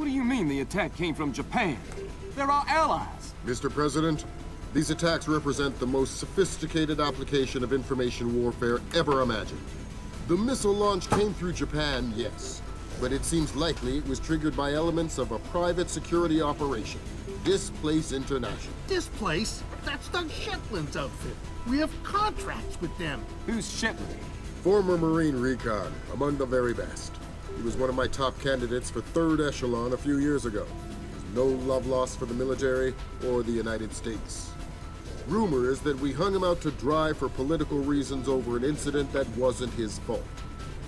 What do you mean the attack came from Japan? They're our allies. Mr. President, these attacks represent the most sophisticated application of information warfare ever imagined. The missile launch came through Japan, yes, but it seems likely it was triggered by elements of a private security operation. Displace International. Displace? That's Doug Shetland's outfit. We have contracts with them. Who's Shetland? Former Marine Recon, among the very best. He was one of my top candidates for third echelon a few years ago. No love lost for the military or the United States. Rumor is that we hung him out to dry for political reasons over an incident that wasn't his fault.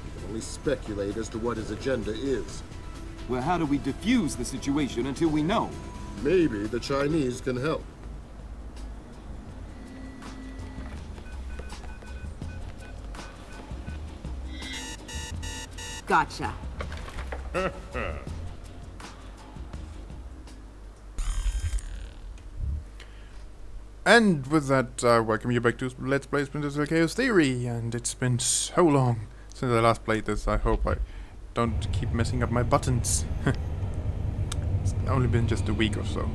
We can only speculate as to what his agenda is. Well, how do we defuse the situation until we know? Maybe the Chinese can help. Gotcha. And with that, uh, welcome you back to Let's Play Splinter Cell Chaos Theory, and it's been so long since I last played this, I hope I don't keep messing up my buttons. it's only been just a week or so.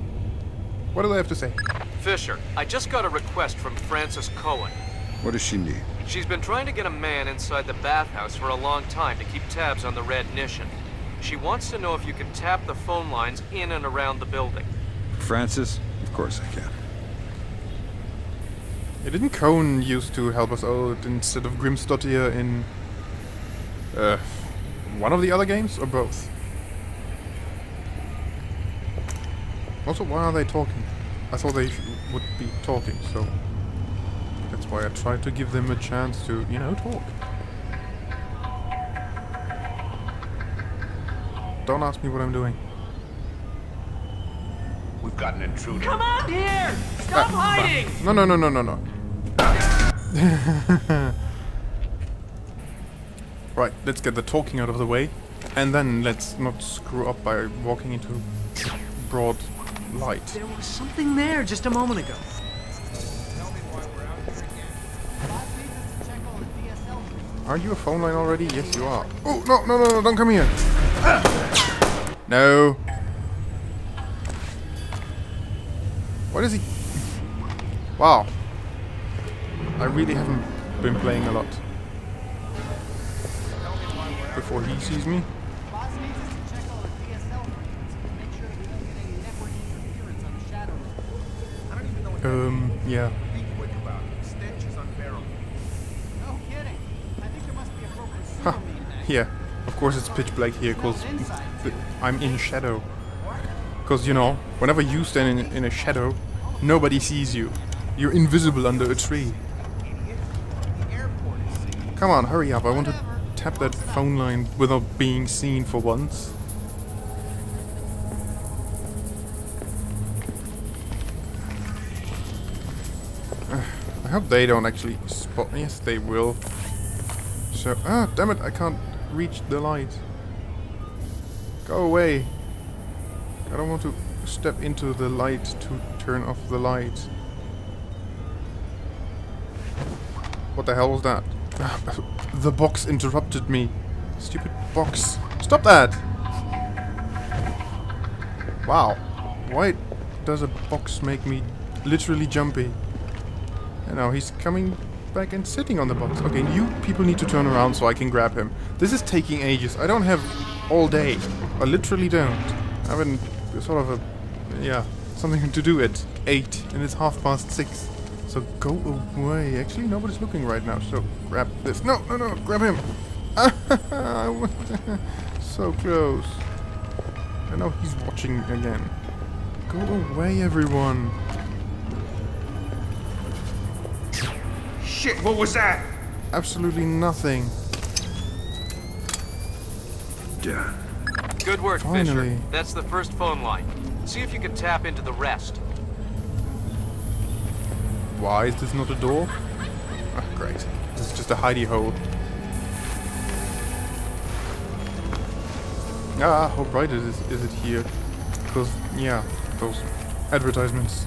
What do I have to say? Fisher, I just got a request from Frances Coen. What does she need? She's been trying to get a man inside the bathhouse for a long time to keep tabs on the Red Nation. She wants to know if you can tap the phone lines in and around the building. Frances? Of course I can. Yeah, didn't Coen used to help us out instead of Grimsdottir in uh, one of the other games, or both? Also, why are they talking? I thought they would be talking, so that's why I tried to give them a chance to, you know, talk. Don't ask me what I'm doing. We've got an intruder. Come on here! Stop ah, hiding! No, no, no, no, no, no. right, let's get the talking out of the way. And then let's not screw up by walking into broad light. There was something there just a moment ago. Are you a phone line already? Yes, you are. Oh, no, no, no, no, don't come here. No. What is he? Wow. I really haven't been playing a lot. Before he sees me. Um, yeah. Yeah. Of course it's pitch black here, because I'm in shadow. Because, you know, whenever you stand in, in a shadow, nobody sees you. You're invisible under a tree. Come on, hurry up. I want to tap that phone line without being seen for once. I hope they don't actually spot me. Yes, they will. So, ah, damn it, I can't reach the light. Go away. I don't want to step into the light to turn off the light. What the hell was that? the box interrupted me. Stupid box. Stop that! Wow. Why does a box make me literally jumpy? And now he's coming back and sitting on the box. Okay, you people need to turn around so I can grab him. This is taking ages. I don't have all day. I literally don't. I have a sort of a, yeah, something to do at 8 and it's half past 6. So go away. Actually, nobody's looking right now, so grab this. No, no, no, grab him. so close. And now he's watching again. Go away, everyone. Shit, what was that? Absolutely nothing. Done. Good work, Finally. Fisher. That's the first phone line. See if you can tap into the rest. Why is this not a door? Ah, great. This is just a hidey hole. Ah, how bright it is, is it here? Because, yeah, those advertisements.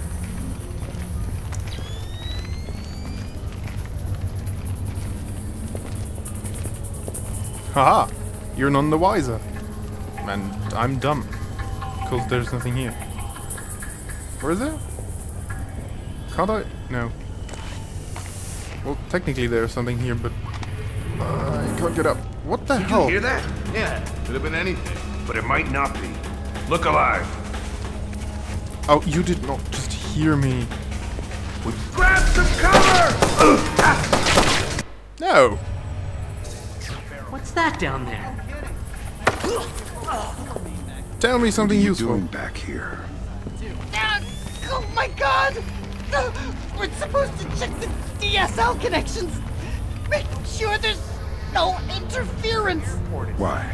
Haha! You're none the wiser. And I'm dumb. because there's nothing here. Where is it? Can't I? No. Well, technically there's something here, but uh, I can't get up. What the Did hell? you hear that? Yeah, could have been anything. But it might not be. Look alive. Oh, you did not just hear me. Grab some cover! No! What's that down there? Tell me something What are you useful. doing back here? Oh my god! We're supposed to check the DSL connections. Make sure there's no interference. Why?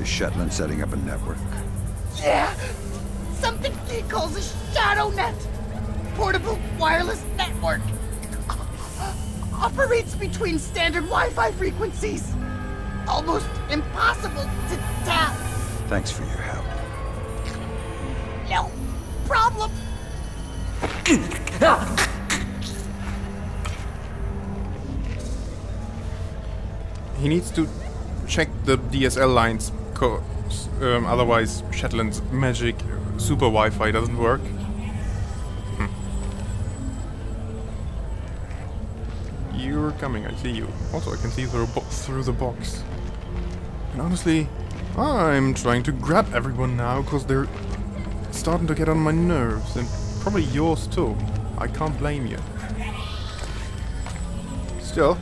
Is Shetland setting up a network? Yeah! Something he calls a shadow net. Portable wireless network. Operates between standard Wi-Fi frequencies. Almost impossible to tap. Thanks for your help. No problem. He needs to check the DSL lines, cause um, otherwise Shetland's magic super Wi-Fi doesn't work. You're coming, I see you. Also, I can see through, bo- through the box. And honestly, I'm trying to grab everyone now, because they're starting to get on my nerves, and probably yours too. I can't blame you. Still,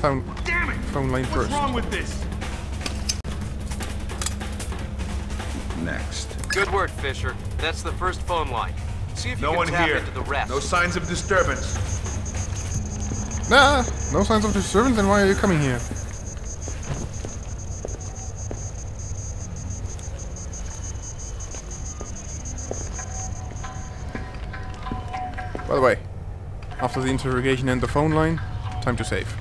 phone, Damn it! phone line What's first. wrong with this? Next. Good work, Fisher. That's the first phone line. See if you No can one tap here. into the rest. No signs of disturbance. Nah, no signs of disturbance, then why are you coming here? By the way, after the interrogation and the phone line, time to save.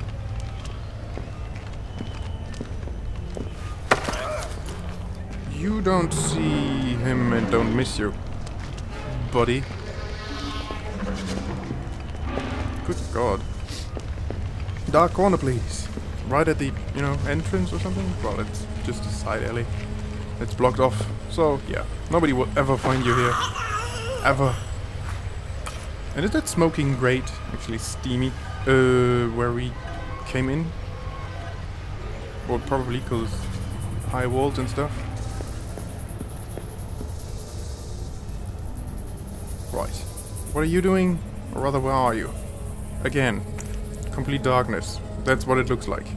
You don't see him and don't miss you, buddy. Good god. Dark corner, please. Right at the, you know, entrance or something? Well, it's just a side alley. It's blocked off. So, yeah. Nobody will ever find you here. Ever. And is that smoking grate actually steamy? Uh, where we came in? Well, probably because high walls and stuff. Right. What are you doing? Or rather, where are you? Again, complete darkness. That's what it looks like.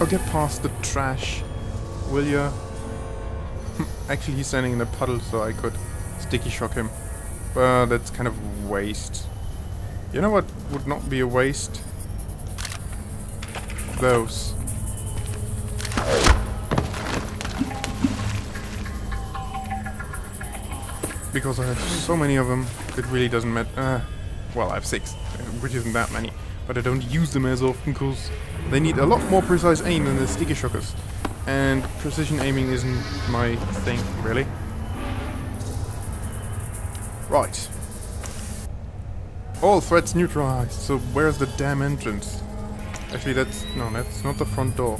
Oh, get past the trash, will ya? Actually, he's standing in a puddle, so I could sticky shock him. But that's kind of waste. You know what would not be a waste? Those. Because I have so many of them, it really doesn't matter. Uh, well, I have six, which isn't that many, but I don't use them as often because they need a lot more precise aim than the sticky shockers, and precision aiming isn't my thing, really. Right. All threats neutralized. So where's the damn entrance? Actually, that's no, that's not the front door.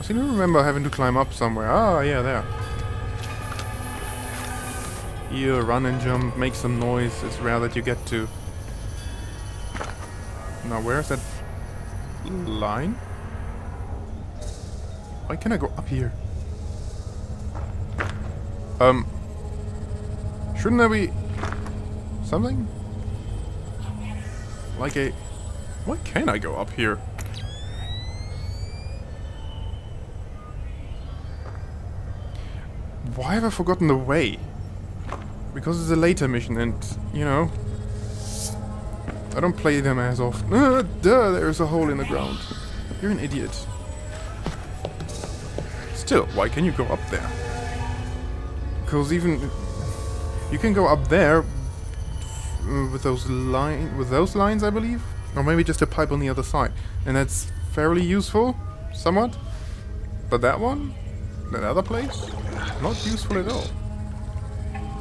I seem to remember having to climb up somewhere. Ah, yeah, there. Here, run and jump, make some noise. It's rare that you get to. Now, where's that line? Why can I go up here? Um, shouldn't there be something? Like a... Why can't I go up here? Why have I forgotten the way? Because it's a later mission and, you know... I don't play them as often. Ah, duh, there's a hole in the ground. You're an idiot. Still, why can you go up there? Because even... You can go up there uh, with those line with those lines, I believe, or maybe just a pipe on the other side, and that's fairly useful, somewhat. But that one, that other place, not useful at all.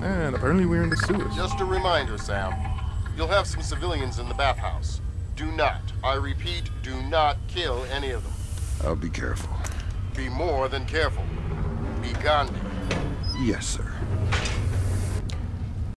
And apparently we're in the sewers. Just a reminder, Sam. You'll have some civilians in the bathhouse. Do not, I repeat, do not kill any of them. I'll be careful. Be more than careful. Be Gandhi. Yes, sir.